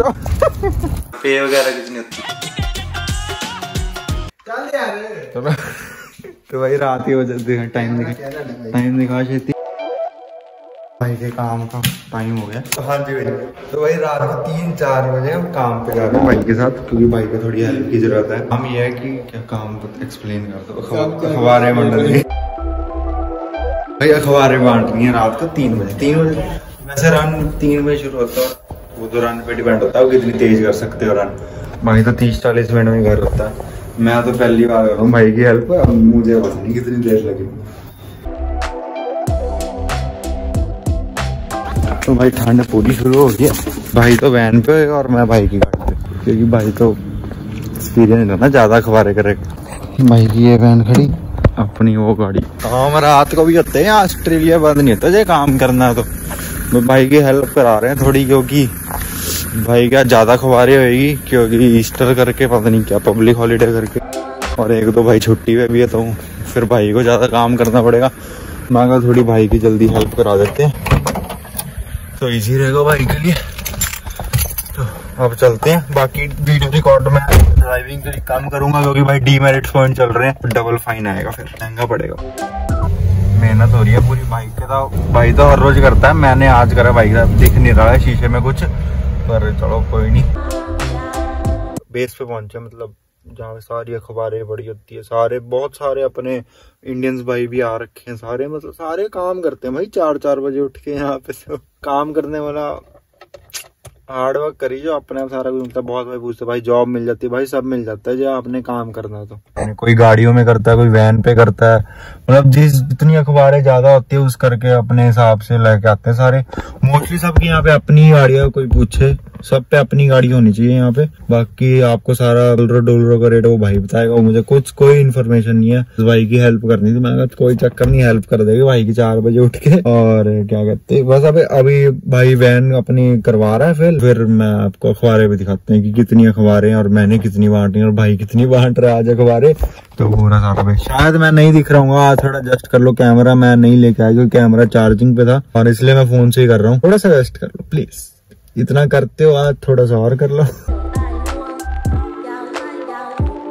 जाओ पे वगैरह कितनी होती। चल यार। चलो तो भाई रात ही हो जाती है टाइम दिखा टाइम दिखा छेती। भाई के काम का टाइम हो गया। तो हाँ जी भाई। तो भाई रात को तीन चार बजे हम काम पे जा रहे हैं भाई के साथ क्योंकि भाई को थोड़ी हेल्प की ज़रूरत है। हम ये है कि क्या काम एक्सप्लेन कर दो। अखबार- अखबारें मंड है भाई अखबारें बांट रही हैं रात को तीन बजे। तीन बजे? वैसे रन तीन बजे शुरू होता है। वो तो रन पे डिपेंड होता है वो कितनी तेज कर सकते हो रन भाई तो तीस चालीस मिनट में घर होता है। मैं तो पहली बार कर रहा हूँ। भाई की हेल्प मुझे पता नहीं कितनी देर लगी। तो भाई ठंड पूरी शुरू हो गई भाई तो वैन पे और मैं भाई की गाड़ी पे। क्योंकि भाई तो एक्सपीरियंस है ना ज़्यादा अखबारें करेगा भाई की ये वैन खड़ी। अपनी वो गाड़ी। काम रात को भी होते हैं ऑस्ट्रेलिया बंद नहीं होता जो काम करना तो। मैं भाई की हेल्प करा रहे हैं थोड़ी, क्योंकि भाई क्या ज़्यादा अखबारें होगी क्योंकि ईस्टर करके पता नहीं क्या पब्लिक हॉलीडे करके। और एक तो भाई छुट्टी पे भी है तो फिर भाई को ज़्यादा काम करना पड़ेगा। मैं कहा थोड़ी भाई की जल्दी हेल्प करा देते हैं। तो इजी रहेगा भाई के लिए। तो अब चलते हैं। बाकी वीडियो रिकॉर्ड में ड्राइविंग काम करूँगा, क्योंकि भाई डीमेरिट पॉइंट चल रहे हैं। डबल फाइन आएगा फिर, महँगा पड़ेगा। मेहनत हो रही है पूरी बाइक के तो भाई तो हर रोज करता है। मैंने आज करा बाइक का दिख नहीं रहा है शीशे में कुछ, पर चलो कोई नहीं। बेस पे पहुँचे मतलब जहाँ पे सारी अखबारें बड़ी होती है, सारे, बहुत सारे अपने इंडियंस भाई भी आ रखे हैं, सारे मतलब सारे काम करते हैं भाई चार चार बजे उठ के यहाँ पे तो काम करने वाला। हार्ड वर्क करी जो अपने आप सारा कुछ है बहुत भाई पूछते, भाई जॉब मिल जाती है भाई सब मिल जाता है जो आपने काम करना तो। कोई गाड़ियों में करता है, कोई वैन पे करता है मतलब जिस जितनी अखबारें ज़्यादा होती है, उस करके अपने हिसाब से लेके आते हैं सारे। मोस्टली सबकी यहाँ पे अपनी गाड़ियाँ कोई पूछे। सब पे अपनी गाड़ी होनी चाहिए यहाँ पे। बाकी आपको सारा डोलरो डोलरो का रेट वो भाई बताएगा। वो मुझे कुछ कोई इन्फॉर्मेशन नहीं है। उस भाई की हेल्प करनी थी। मैंने कोई चक्कर नहीं हेल्प कर देगी भाई की चार बजे उठ के। और क्या कहते बस अभी अभी भाई वैन अपनी करवा रहा है फिर। फिर मैं आपको अखबारें भी दिखाते हैं कि कितनी अखबारें और मैंने कितनी बांटी और भाई कितनी बांट रहा है आज अखबारें। तो पूरा सारा भाई। शायद मैं नहीं दिख रहा हूँ। आज थोड़ा एडजस्ट कर लो। कैमरा मैं नहीं लेके आया क्योंकि कैमरा चार्जिंग पे था और इसलिए मैं फ़ोन से ही कर रहा हूँ। थोड़ा सा एडजस्ट कर लो प्लीज़ इतना करते हो आज थोड़ा सा और कर लो।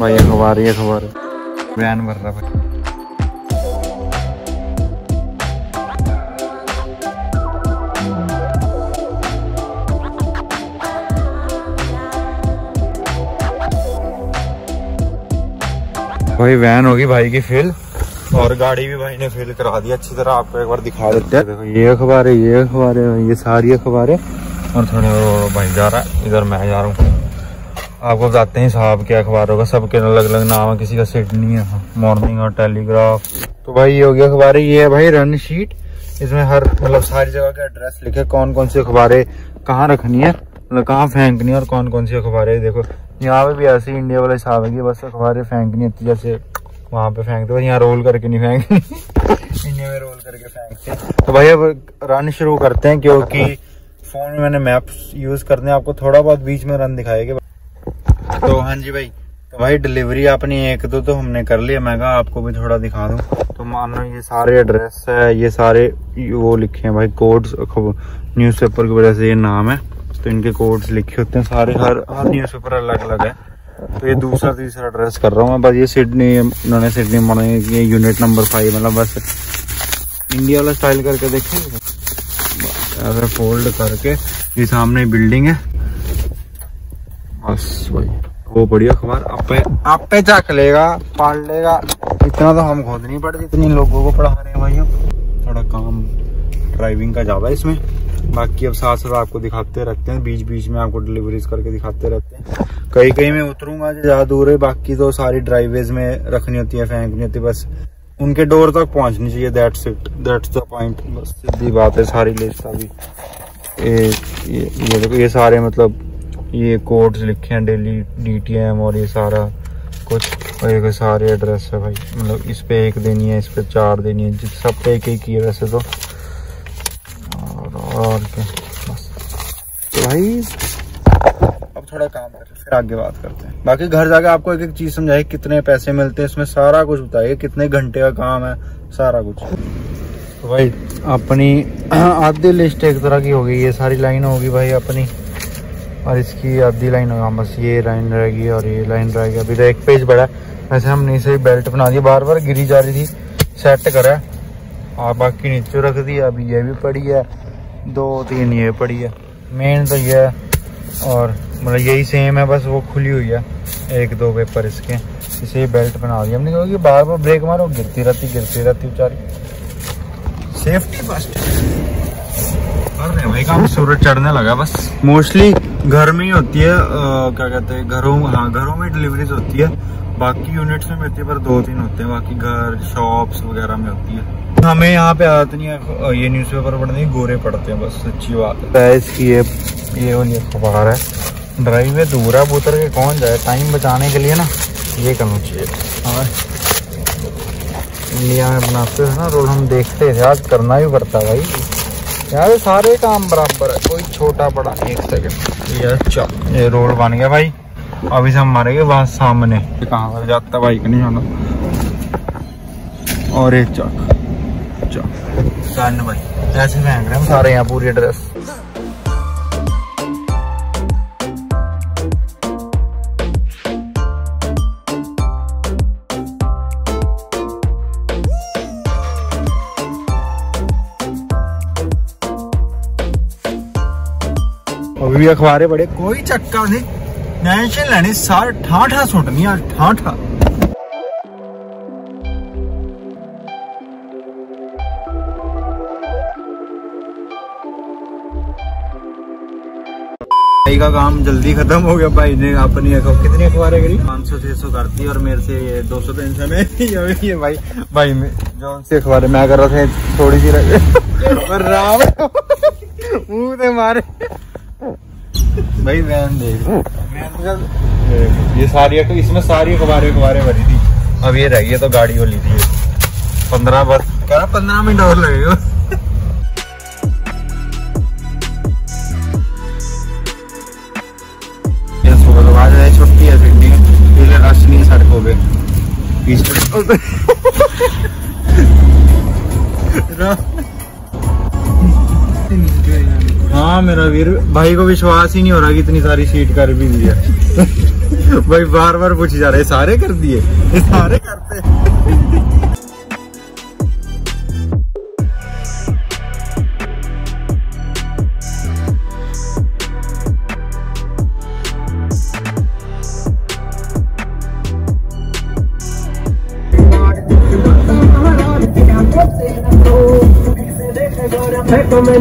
भाई अखबार ही अखबार बयान भर रहा भाई। भाई वैन होगी भाई की फिल और गाड़ी भी भाई ने फिल करा दी अच्छी तरह आपको एक बार दिखा देते हैं देखो। ये अखबार है ये अखबार है ये सारी अखबार है। और थोड़े वो भाई जा रहा है इधर मैं जा रहा हूँ। आपको बताते हैं साहब के अखबारों का सबके अलग अलग नाम है किसी का सिडनी है मॉर्निंग और टेलीग्राफ तो भाई ये हो गया अखबारें ये है भाई रन शीट इसमें हर मतलब सारी जगह का एड्रेस लिखे कौन कौन सी अखबारें कहाँ रखनी है मतलब कहाँ फेंकनी है और कौन कौन सी अखबारें। देखो यहाँ पे भी ऐसे इंडिया वाले हिसाब है कि बस अखबारें फेंकनी है जैसे वहाँ पे फेंकते बस यहाँ रोल करके नहीं फेंकनी इंडिया में रोल करके फेंकते तो भाई अब रन शुरू करते हैं क्योंकि फ़ोन में मैंने मैप यूज़ करने आपको थोड़ा बहुत बीच में रन दिखाएगा। तो हाँ जी भाई तो भाई डिलीवरी अपनी एक दो तो हमने कर लिया मैं कहा आपको भी थोड़ा दिखा दूँ। तो मान लो ये सारे एड्रेस है ये सारे वो लिखे हैं भाई कोड्स न्यूज़पेपर की वजह से ये नाम है। तो इनके कोड्स लिखे होते हैं सारे हर हर न्यूज़पेपर अलग अलग है। तो ये दूसरा तीसरा एड्रेस कर रहा हूँ मैं। बस ये सिडनी उन्होंने सिडनी बना ये यूनिट नंबर फाइव मतलब बस इंडिया वाला स्टाइल करके देखिए फोल्ड करके ये सामने बिल्डिंग है। बस भाई वो बढ़िया अखबार आपे आपे चख लेगा पढ़ लेगा। इतना तो हम खुद नहीं पढ़ते इतनी लोगों को पढ़ा रहे हैं भाई थोड़ा काम ड्राइविंग का ज़्यादा इसमें। बाकी अब साथ साथ आपको दिखाते रहते हैं बीच बीच में आपको डिलीवरीज करके दिखाते रहते हैं। कहीं कहीं मैं उतरूँगा जो ज़्यादा दूर है, बाकी तो सारी ड्राइवेज में रखनी होती है, फेंकनी होती है, बस उनके डोर तक पहुंचनी चाहिए that's it that's the point बस सीधी बात है, सारी लिस्ट अभी ये ये देखो, ये सारे मतलब ये कोड्स लिखे हैं डेली डीटीएम और ये सारा कुछ, और ये सारे एड्रेस है भाई मतलब इस पे एक देनी है, इस पे चार देनी है सब पे एक ही है वैसे तो। और बस। तो भाई, अब थोड़ा काम कर, फिर आगे बात करते हैं। बाकी घर जाके आपको एक एक चीज़ समझाए कितने पैसे मिलते हैं, इसमें सारा कुछ बताइए, कितने घंटे का काम है, सारा कुछ। तो भाई, अपनी आधी लिस्ट एक तरह की होगी ये सारी लाइन होगी भाई अपनी, और इसकी आधी लाइन होगा बस ये लाइन रहेगी और ये लाइन रहेगी। अभी तो एक पेज बड़ा है, वैसे हमने इसे बेल्ट बना दिया बार बार गिरी जा रही थी, सेट करा और बाकी नीचे रख दिया अभी ये भी पड़ी है। दो तीन ये पड़ी है। मेन तो ये और मतलब यही सेम है बस वो खुली हुई है। एक दो पेपर इसके। इसे बेल्ट बना दिया हमने कहा कि बार बार ब्रेक मारो गिरती रहती गिरती रहती बेचारी। सेफ्टी फ़र्स्ट भाई काम सूरज चढ़ने लगा बस। मोस्टली घर में ही होती है आ, क्या कहते हैं घरों हाँ घरों में डिलीवरीज होती है। बाकी यूनिट्स में मिलती है पर दो तीन होते हैं। बाकी घर शॉप्स वगैरह में होती है। हमें यहाँ पे आदत नहीं है ये न्यूज़पेपर पढ़ने गोरे पढ़ते हैं बस सच्ची बात है। इसकी ये ये वाली अखबार है। ड्राइव में दूर है उतर के कौन जाए? टाइम बचाने के लिए ना ये करना चाहिए। और इंडिया में बनाते थे ना रोल हम देखते थे आज करना भी पड़ता है भाई। यार सारे काम बराबर है कोई छोटा बड़ा एक सेकंड ये अच्छा ये रोड बन गया भाई। अभी से हम मारेंगे वहाँ सामने। कहाँ पर जाता बाइक नहीं जाना। और एक चक भाई ऐसे रहे सारे यहाँ पूरी ड्रेस। अभी भी अखबारे बड़े कोई चक्का नहीं। टेंशन लेनी सारे ठाठा सुटनी ठाठा। भाई का काम जल्दी खत्म हो गया। भाई ने अपनी कितनी अखबारें करी पाँच सौ, छह सौ करती और मेरे से ये दो सौ तीन सौ में ये भाई भाई में जो सी अखबारें मैं कर रहा था थोड़ी सी राम मुँह मारे। भाई, वैन देख। ये सारी इसमें सारी अखबारें अखबारें भरी थी। अब ये रही है तो गाड़ी वो ली थी। पंद्रह बस कह रहा पंद्रह मिनट और लगेगा आज है छुट्टी है इसलिए रश नहीं सड़कों पे हाँ मेरा वीर, भाई को विश्वास ही नहीं हो रहा कि इतनी सारी सीट कर भी दी है। भाई बार बार पूछ जा रहे सारे कर दिए। सारे करते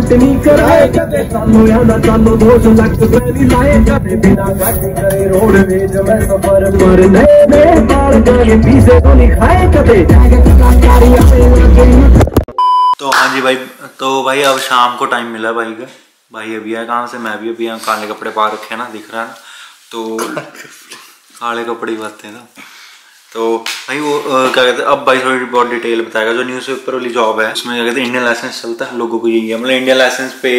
ਨਹੀਂ ਕਰਾਏ ਕਦੇ ਸਾਨੂੰ ਯਾਦ ਸਾਨੂੰ ਦੋਸ਼ ਲੱਗ ਪੈਣੀ ਲਾਏ ਕਦੇ ਬਿਨਾ ਗੱਡ ਕਰੇ ਰੋਡ ਵੇਜ ਮੈਂ ਸਫਰ ਪਰ ਨਏ ਨਏ ਬਾਲ ਗਏ ਪੀਸੇ ਤੋਂ ਨਹੀਂ ਖਾਏ ਕਦੇ ਕਲਾਕਾਰੀ ਆਪਣੇ तो हाँ जी भाई तो भाई अब शाम को टाइम मिला भाई का भाई अभी आया कहाँ से मैं भी अभी यहाँ काले कपड़े पा रखे हैं ना दिख रहा है ना तो काले कपड़े ही बातें ना तो भाई वो आ, क्या कहते हैं अब भाई थोड़ी बहुत डिटेल बताएगा जो न्यूज़पेपर वाली जॉब है उसमें क्या कहते हैं इंडियन लाइसेंस चलता है लोगों को यही है मतलब इंडियन लाइसेंस पे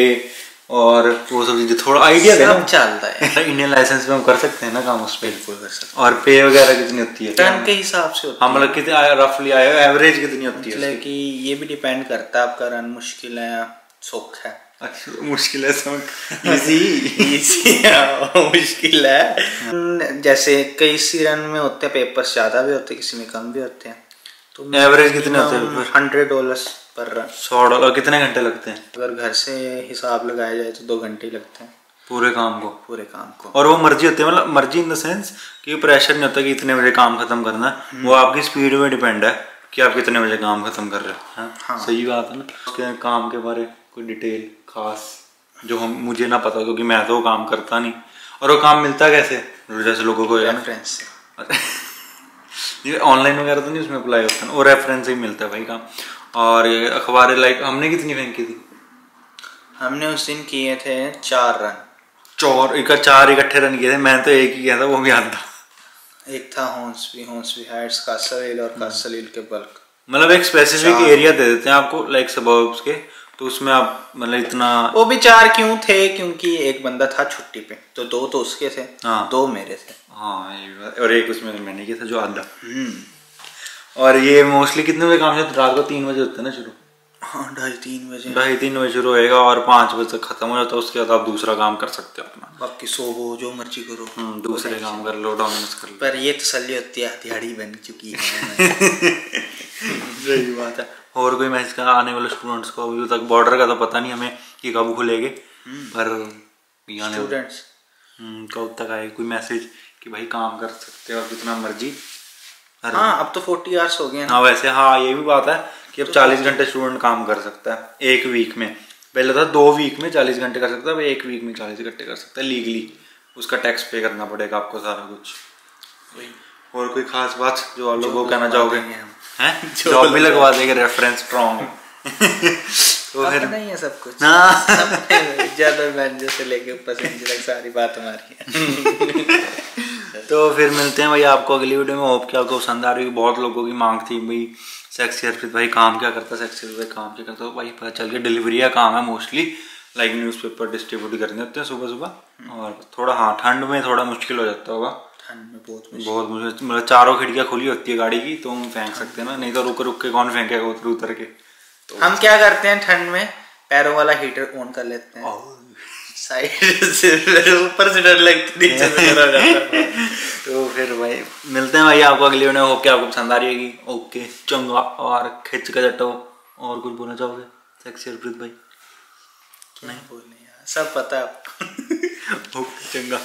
और वो सब चीज़ें थोड़ा आइडिया देना। चलता है। इंडियन लाइसेंस पे हम कर सकते हैं ना काम उस पर बिल्कुल कर सकते और पे वगैरह कितनी होती है? टन के हिसाब से होता हाँ मतलब कितने रफली आया एवरेज कितनी होती है मतलब कि ये भी डिपेंड करता है आपका रन मुश्किल है या सुख है। मुश्किल है समझ। इजी इजी मुश्किल है। जैसे कई सी रन में होते हैं पेपर्स ज़्यादा भी होते हैं किसी में कम भी होते हैं। तो एवरेज कितने होते हैं हंड्रेड डॉलर्स पर रन सौ डॉलर कितने घंटे लगते हैं? अगर घर से हिसाब लगाया जाए तो दो घंटे ही लगते हैं। पूरे काम को? पूरे काम को। और वो मर्ज़ी होती है मतलब मर्ज़ी इन द सेंस कि प्रेशर नहीं होता कि इतने बजे काम खत्म करना। है वो आपकी स्पीड में डिपेंड है कि आप कितने बजे काम खत्म कर रहे हो हाँ? हाँ। सही बात है ना? उसके काम के बारे कोई डिटेल खास जो हम मुझे ना पता क्योंकि मैं तो काम करता नहीं। और वो काम मिलता कैसे? जैसे लोगों को रेफरेंस ये ऑनलाइन वगैरह तो नहीं उसमें अप्लाई होता ना? वो रेफरेंस ही मिलता है भाई काम। और अखबारें लाइक हमने कितनी फेंकी थी? हमने उस दिन किए थे चार रन। चौर एक चार इकट्ठे रन किए थे। मैंने तो एक ही किया था वो भी था एक था हॉन्सबी हॉन्सबी हाइट्स कासरवेल और कासरवेल के बल्क। मतलब एक स्पेसिफिक एरिया दे देते हैं आपको लाइक सबर्ब्स के। तो उसमें आप मतलब इतना वो भी चार क्यों थे? क्योंकि एक बंदा था छुट्टी पे। तो दो तो उसके थे हाँ। दो मेरे थे। हाँ और एक उसमें मैंने किया था जो आधा। और ये मोस्टली कितने बजे काम से रात को तीन बजे होते हैं ना शुरू? हाँ ढाई तीन बजे। ढाई तीन बजे शुरू होएगा और पाँच बजे तक खत्म हो जाता है। उसके बाद आप दूसरा काम कर सकते हो अपना। बाकी सोवो जो मर्ज़ी करो। हम्म, दूसरे काम कर लो डोमिनोज कर लो। पर ये तसली होती है दिहाड़ी बन चुकी है। सही बात है। और कोई मैसेज का आने वाले स्टूडेंट्स को अभी तक बॉर्डर का तो पता नहीं हमें कि कब खुलेंगे। पर आने वाले- स्टूडेंट्स हम्म, कब तक आए? कोई मैसेज कि भाई काम कर सकते हो जितना मर्ज़ी। हाँ अब तो फोर्टी आवर्स हो गए हाँ। वैसे हाँ ये भी बात है कि अब चालीस घंटे स्टूडेंट काम कर सकता है एक वीक में। पहले था दो वीक में चालीस घंटे कर सकता है अब एक वीक में चालीस घंटे कर सकता है लीगली उसका टैक्स पे करना पड़ेगा आपको सारा कुछ। और कोई खास बात जो आप लोगों को कहना चाहोगे? हम। जॉब भी लगवा देंगे रेफरेंस स्ट्रॉन्ग तो फिर अपना ही है सब कुछ। हाँ जनरल मैनेजर से लेके पैसेंजर तक सारी बात हमारी है। तो फिर मिलते हैं भाई आपको अगली वीडियो में। होप कि आपको पसंद आ रही होगी। बहुत लोगों की मांग थी भाई सेक्सी हरप्रीत भाई काम क्या करता है सेक्सी भाई काम क्या करता। है तो भाई पता चल के डिलीवरी का काम है मोस्टली लाइक न्यूज़पेपर डिस्ट्रीब्यूट करने होते हैं सुबह सुबह और थोड़ा हाँ ठंड में थोड़ा मुश्किल हो जाता होगा। ठंड में बहुत मुश्किल मतलब चारों खिड़कियाँ खुली होती है गाड़ी की तो हम फेंक सकते हैं ना। नहीं तो रुक रुक के कौन फेंकेगा उतर उतर के? हम क्या करते हैं ठंड में? पैरों वाला हीटर ऑन कर लेते हैं। साइड से ऊपर से डर लगती नीचे से डर जाता है। तो फिर भाई मिलते हैं भाई आपको अगली वीडियो में। होप कि आपको पसंद आ रही होगी। ओके चंगा और खिंच के जटो और कुछ बोलना चाहोगे? सेक्सी हरप्रीत भाई। नहीं बोलने यार? सब पता है आपको। ओके चंगा।